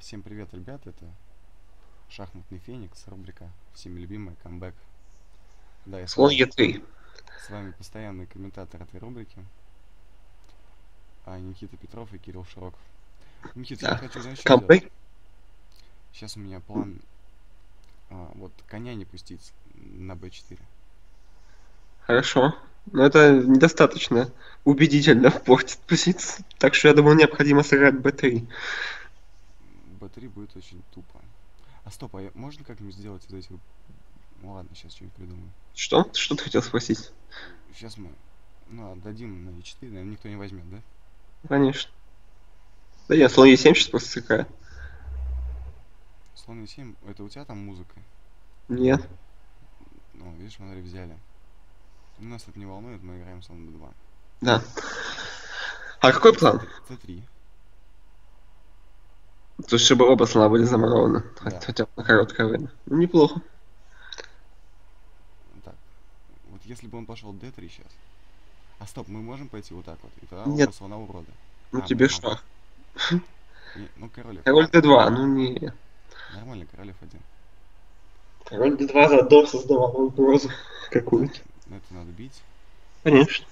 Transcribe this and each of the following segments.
Всем привет, ребят, это Шахматный Феникс, рубрика всеми любимая, камбэк. Да, я с вами, Е3. с вами постоянный комментатор этой рубрики, а Никита Петров и Кирилл Широков. Никита, я Да. хочу знаешь, что? Камбэк? Сейчас у меня план а, вот коня не пустить на b4. Хорошо. Но это недостаточно убедительно портит позицию. Так что я думаю, необходимо сыграть b3. B3 будет очень тупо. А стоп, а я- можно как-нибудь сделать вот эти вот... Ну ладно, сейчас что-нибудь придумаю. Что? Что ты хотел спросить? Сейчас мы, ну, отдадим на e4, наверное, никто не возьмет, да? Конечно. Да нет, слон Е7 сейчас просто сыграет. Слон e7, это у тебя там музыка? Нет. Ну, видишь, смотри, взяли. Нас это не волнует, мы играем слон b2. Да. А какой план? c3. То есть, чтобы оба слона были замурованы. Да. Хотя бы на короткое время. Ну, неплохо. Так. Вот если бы он пошел d3 сейчас. А стоп, мы можем пойти вот так вот. И тогда Нет. оба слона урода. Ну, А, тебе ну, что? И- ну, король F. Король d2, ну не. Нормально, король f1. Король d2 заодно создавал угрозу какую-то. Но это надо бить. Конечно.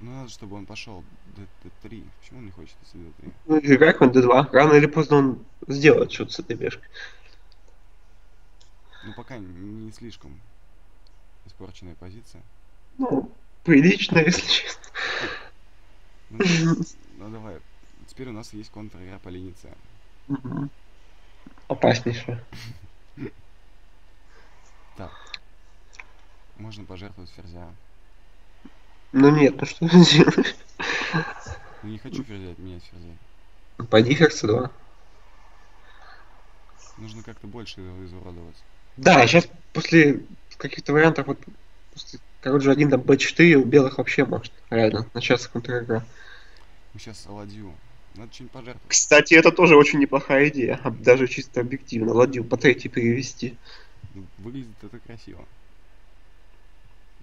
Ну, надо, чтобы он пошел d- d3. Почему он не хочет идти d3? Ну, играй конь d2. Рано или поздно он сделает что-то с этой пешкой. Ну, пока не слишком испорченная позиция. Ну, прилично, если честно. Ну, ну, давай. Теперь у нас есть контр-игра по линии c. Мгм. Опаснейшее. Так. Можно пожертвовать ферзя. Ну нет, ну что ты делаешь? Ну, не хочу ферзя менять ферзя. Пойди ферзь 2 Нужно как-то больше изуродовать. Да, сейчас после каких-то вариантов, вот после король же один там b4 у белых вообще может реально начаться контр-игра. Сейчас ладью. Надо что-нибудь пожертвовать. Кстати, это тоже очень неплохая идея, даже чисто объективно. Ладью по третьей перевести. Ну, Выглядит это красиво.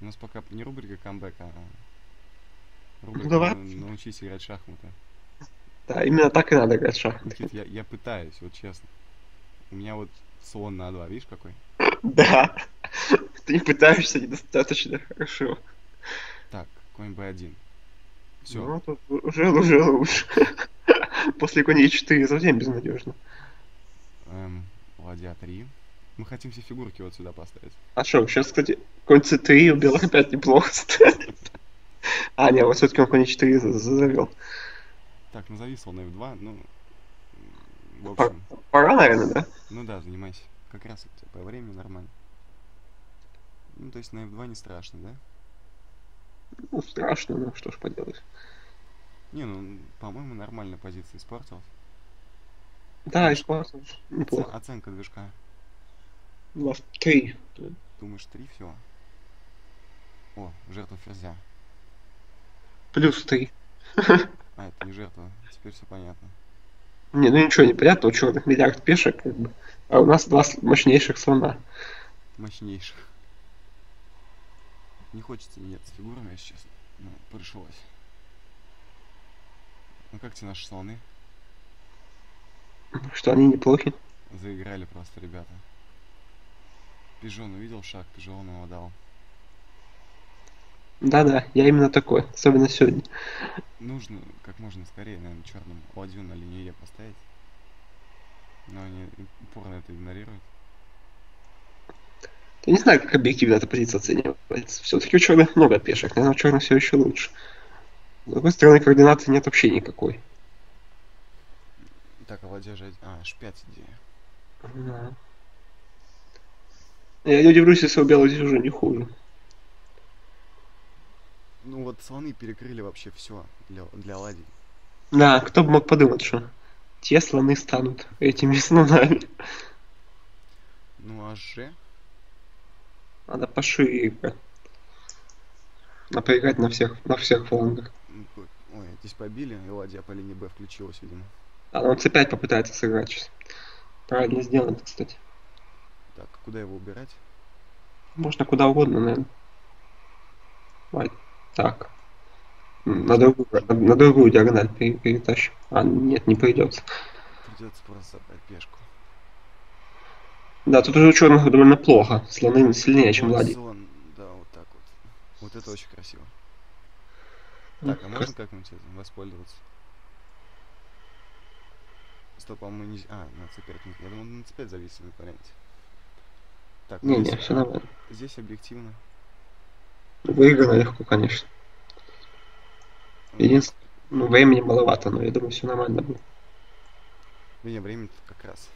У нас пока не рубрика камбэка, а рубрика давай. «На- научись играть в шахматы. Да, именно так и надо играть в шахматы. Никит, я, я пытаюсь, вот честно. У меня вот слон на 2, видишь какой? Да. Ты не пытаешься недостаточно хорошо. Так, конь b1. Все, Ну, тут уже, уже лучше. После коней 4 совсем безнадежно. эм, ладья 3. Мы хотим все фигурки вот сюда поставить. А что, сейчас, кстати, конь c3 у белых опять неплохо станет. А, нет, вот все-таки он конь 4 завел. Так, назови слон f2, ну... В общем, Пора, наверное, да? ну да, занимайся. Как раз по времени нормально. Ну, то есть на f2 не страшно, да? Ну, страшно, ну что ж поделать. Не, ну, по-моему, нормально позиция испортилась. Да, испортил. Оце- Неплохо. Оценка движка. У нас 3. Думаешь, 3 все? О, жертва ферзя. Плюс 3. А, это не жертва. Теперь все понятно. Не, ну ничего не понятно, у черных миллиард пешек, как бы. А у нас два мощнейших слона. Мощнейших. Не хочется нет с фигурами, если честно. Ну, пришлось. Ну как тебе наши слоны? Что они неплохи. Заиграли просто ребята. Пижон увидел шаг, пижон его дал. Да-да, я именно такой, особенно сегодня. Нужно как можно скорее, наверное, черным ладью на линию Е поставить. Но они упорно это игнорируют. Я не знаю, как объективно эта позиция оценивается. Все-таки у черных много пешек, наверное, у черных все еще лучше. С другой стороны, координаты нет вообще никакой. Так, а ладья же... А, H5 идея. Да. Я не удивлюсь, если у белых здесь уже не хуже. Ну вот слоны перекрыли вообще все для, для ладей. Да, кто бы мог подумать, что те слоны станут этими слонами. Ну а Ж... Надо пошире поиграть на всех, на всех флангах. п- Ой, здесь побили, и ладья по линии Б включилась, видимо. А он c5 попытается сыграть сейчас. Правильно сделано, кстати. Так, куда его убирать? Можно куда угодно, наверное. Давай. Так. На другую, на, другую диагональ пере- перетащим. А, нет, не придется. Придется просто забрать пешку. Да, тут уже у черных довольно плохо. Слоны сильнее, чем слон, да, вот так вот. Вот это очень красиво. Так, а можно как-нибудь этим воспользоваться? Стоп, по-моему, не... А, на c5. не- Я думал, на c5 зависит в варианте. Так, Не-не, здесь, все нормально. здесь объективно. Выиграно легко, конечно. Единственное, ну, времени маловато, но я думаю, все нормально будет. Не, время как раз.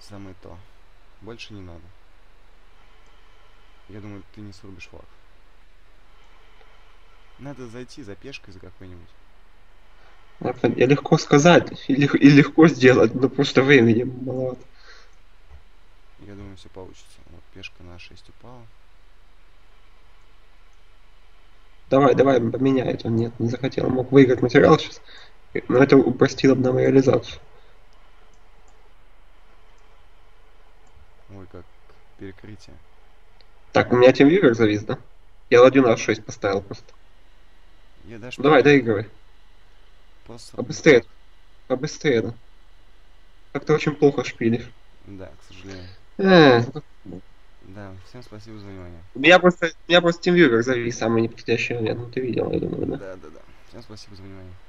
Самое то. Больше не надо. Я думаю, ты не срубишь флаг. Надо зайти за пешкой за какой-нибудь. И легко сказать, и, лег- и легко сделать, но просто времени маловато. Я думаю, все получится. Вот пешка на 6 упала. Давай, давай, поменяй это. Нет, не захотел. Мог выиграть материал сейчас. Но это упростило бы нам реализацию. Ой, как перекрытие. Так, у меня вивер завис, да? Я ладью на 6 поставил просто. Я даже Ну, давай, доигрывай. просто... Побыстрее. Побыстрее, да. Как-то очень плохо шпилишь. Да, к сожалению. Да, всем спасибо за внимание. у меня просто, у меня просто вивер завис самый неподходящий момент. Ну, ты видел, я думаю, да? Да, да, да. Всем спасибо за внимание.